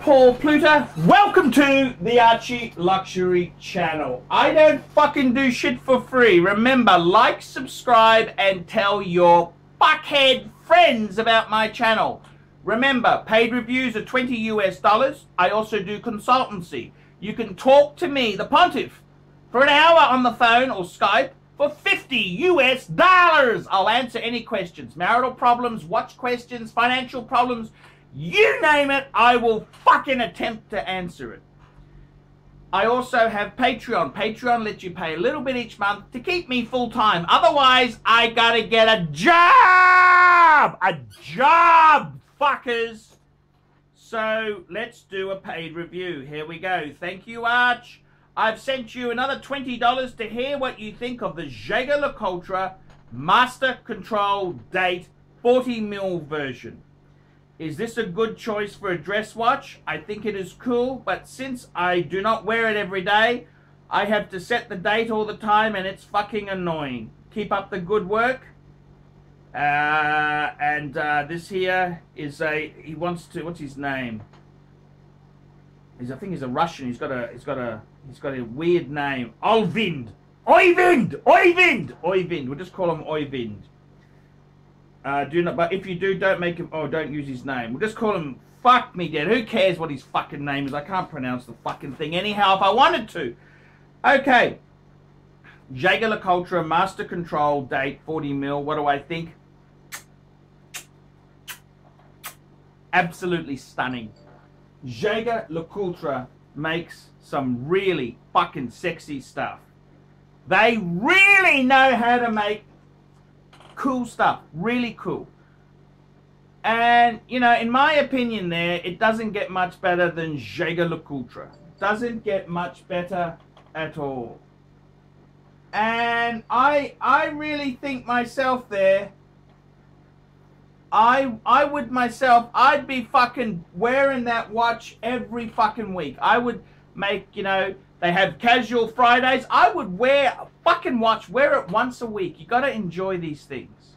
Paul Pluta. Welcome to the Archie Luxury Channel. I don't fucking do shit for free. Remember, like, subscribe, and tell your fuckhead friends about my channel. Remember, paid reviews are 20 US dollars. I also do consultancy. You can talk to me, the pontiff, for an hour on the phone or Skype for 50 US dollars. I'll answer any questions, marital problems, watch questions, financial problems, you name it, I will fucking attempt to answer it. I also have Patreon. Patreon lets you pay a little bit each month to keep me full time. Otherwise, I gotta get a job! A job, fuckers! So let's do a paid review. Here we go. Thank you, Arch. I've sent you another $20 to hear what you think of the Jaeger LeCoultre Master Control Date 40mm version. Is this a good choice for a dress watch? I think it is cool, but since I do not wear it every day, I have to set the date all the time and it's fucking annoying. Keep up the good work. Uh, and uh, this here is a, he wants to, what's his name? He's, I think he's a Russian. He's got a, he's got a, he's got a weird name. Olvind! Oyvind! Oyvind! Oyvind. We'll just call him Oyvind. Uh, do not, but if you do, don't make him. Oh, don't use his name. We'll just call him. Fuck me, dead. Who cares what his fucking name is? I can't pronounce the fucking thing anyhow if I wanted to. Okay. Jaeger LeCoultre Master Control date 40 mil. What do I think? Absolutely stunning. Jaeger LeCoultre makes some really fucking sexy stuff. They really know how to make cool stuff. Really cool. And, you know, in my opinion there, it doesn't get much better than Jaeger LeCoultre. Doesn't get much better at all. And I I really think myself there, I I would myself, I'd be fucking wearing that watch every fucking week. I would make, you know, they have casual Fridays. I would wear a fucking watch, wear it once a week. You gotta enjoy these things.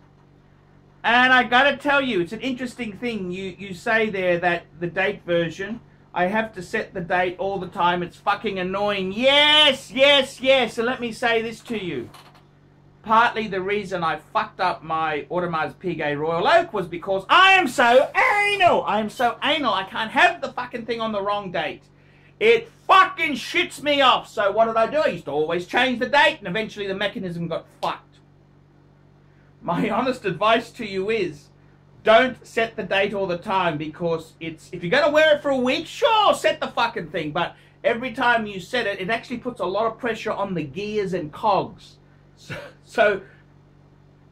And I gotta tell you, it's an interesting thing. You you say there that the date version, I have to set the date all the time. It's fucking annoying. Yes, yes, yes. And let me say this to you. Partly the reason I fucked up my Audemars Piguet Royal Oak was because I am so anal. I am so anal. I can't have the fucking thing on the wrong date. It fucking shits me off. So what did I do? I used to always change the date and eventually the mechanism got fucked. My honest advice to you is don't set the date all the time because it's if you're going to wear it for a week, sure, set the fucking thing. But every time you set it, it actually puts a lot of pressure on the gears and cogs. So, so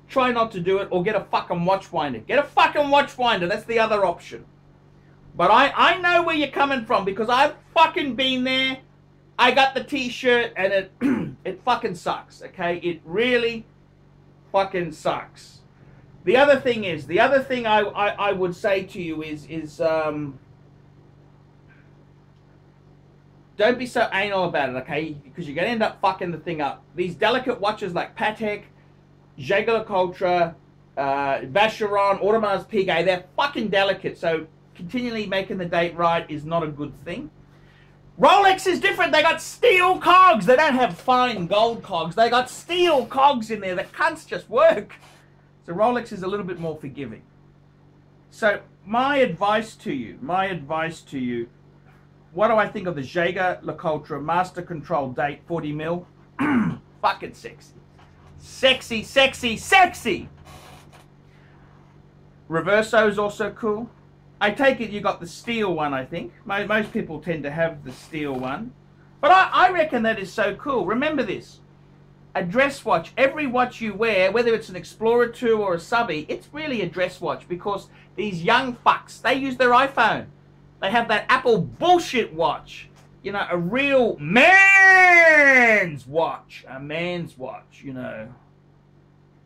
try not to do it or get a fucking watch winder. Get a fucking watch winder. That's the other option. But I, I know where you're coming from because I've fucking been there. I got the t-shirt and it it fucking sucks, okay? It really fucking sucks. The other thing is, the other thing I, I, I would say to you is, is um, don't be so anal about it, okay? Because you're going to end up fucking the thing up. These delicate watches like Patek, Jaeger LeCoultre, uh, Vacheron, Audemars Piguet, they're fucking delicate. So continually making the date right is not a good thing. Rolex is different. They got steel cogs. They don't have fine gold cogs. They got steel cogs in there. The cunts just work. So Rolex is a little bit more forgiving. So my advice to you, my advice to you, what do I think of the Jaeger LeCoultre Master Control Date 40 mil? Fucking sexy. Sexy, sexy, sexy! Reverso is also cool. I take it you got the steel one, I think. Most people tend to have the steel one. But I, I reckon that is so cool. Remember this. A dress watch, every watch you wear, whether it's an Explorer 2 or a subby, it's really a dress watch because these young fucks, they use their iPhone. They have that Apple bullshit watch. You know, a real man's watch. A man's watch, you know.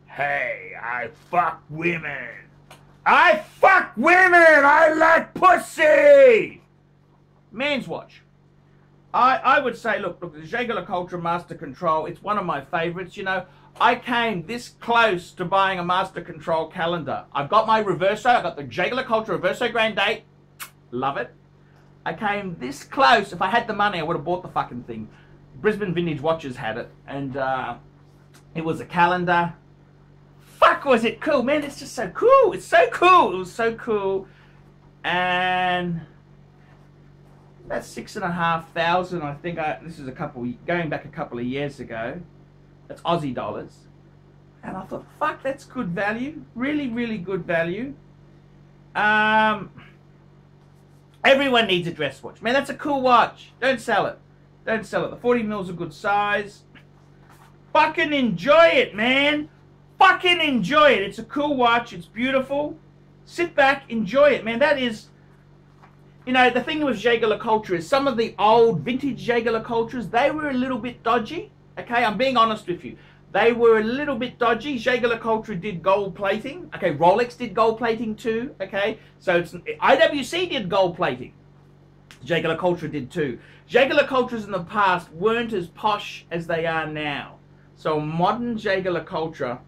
Hey, I fuck women. I fuck women. I like pussy. Man's watch. I, I would say, look, look, the Jaeger LeCoultre Master Control, it's one of my favorites. You know, I came this close to buying a Master Control calendar. I've got my Reverso, I've got the Jaeger LeCoultre Reverso Grand Date. Love it. I came this close. If I had the money, I would have bought the fucking thing. Brisbane Vintage Watches had it, and uh, it was a calendar. Fuck, was it cool, man? It's just so cool. It's so cool. It was so cool, and that's six and a half thousand. I think I, this is a couple going back a couple of years ago. That's Aussie dollars, and I thought, fuck, that's good value. Really, really good value. Um, everyone needs a dress watch, man. That's a cool watch. Don't sell it. Don't sell it. The 40 mils a good size. Fucking enjoy it, man. Fucking enjoy it. It's a cool watch. It's beautiful. Sit back, enjoy it, man. That is you know, the thing with Jaeger-LeCoultre is some of the old vintage Jaeger-LeCoultres, they were a little bit dodgy. Okay, I'm being honest with you. They were a little bit dodgy. Jaeger-LeCoultre did gold plating. Okay, Rolex did gold plating too. Okay, so it's IWC did gold plating. Jaeger-LeCoultre did too. Jaeger-LeCoultres in the past weren't as posh as they are now. So modern Jaeger-LeCoultre,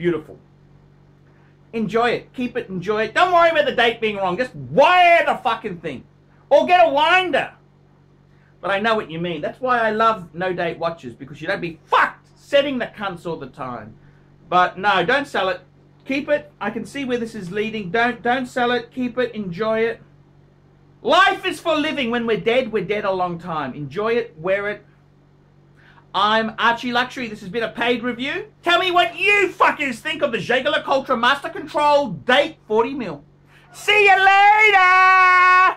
beautiful. Enjoy it. Keep it. Enjoy it. Don't worry about the date being wrong. Just wire the fucking thing. Or get a winder. But I know what you mean. That's why I love no date watches because you don't be fucked setting the cunts all the time. But no, don't sell it. Keep it. I can see where this is leading. Don't don't sell it. Keep it. Enjoy it. Life is for living. When we're dead, we're dead a long time. Enjoy it. Wear it. I'm Archie Luxury. This has been a paid review. Tell me what you fuckers think of the Jaeger-LeCoultre Master Control Date 40 mil. See you later!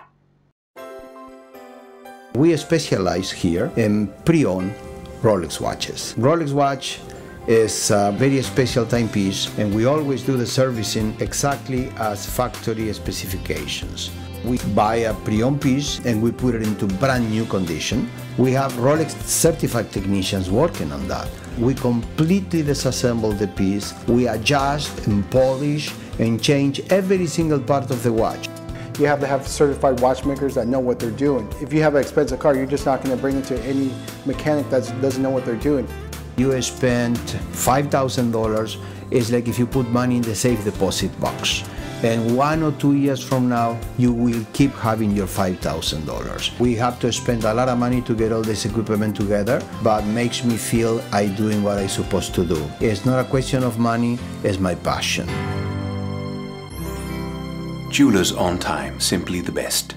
We specialize here in pre-owned Rolex watches. Rolex watch is a very special timepiece and we always do the servicing exactly as factory specifications. We buy a pre-owned piece and we put it into brand new condition. We have Rolex certified technicians working on that. We completely disassemble the piece, we adjust and polish and change every single part of the watch. You have to have certified watchmakers that know what they're doing. If you have an expensive car, you're just not going to bring it to any mechanic that doesn't know what they're doing. You spend $5,000, it's like if you put money in the safe deposit box and one or two years from now you will keep having your $5,000. We have to spend a lot of money to get all this equipment together, but makes me feel I'm doing what I'm supposed to do. It's not a question of money, it's my passion. Jewelers on time, simply the best.